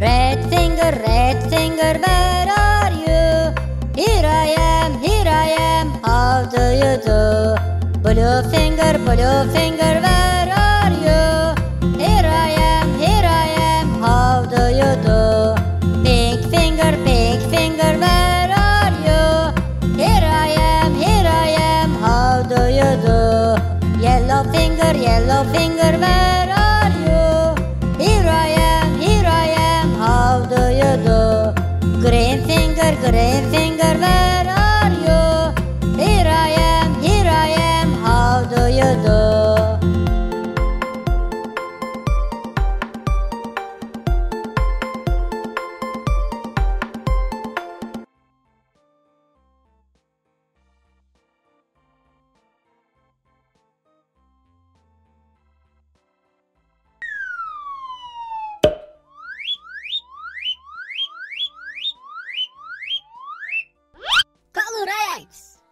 Red finger, red finger, where Finger, Poodle Finger, where are you? Here I am, here I am, how do you do? Pink Finger, Pink Finger, where are you? Here I am, here I am, how do you do? Yellow Finger, Yellow Finger, where are you? Here I am, here I am, how do you do? Green Finger, Green Finger, where are you?